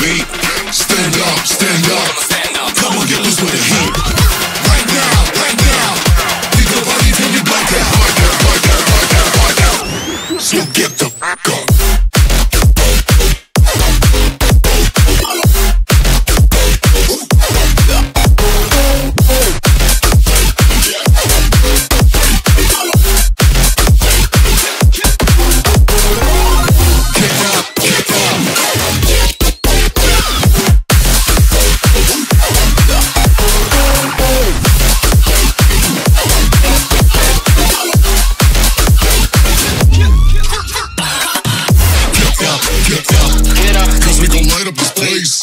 feet. Stand up, stand up. Come on, get loose with the heat. Right now, right now. Your body out. So get We gon' light up this place.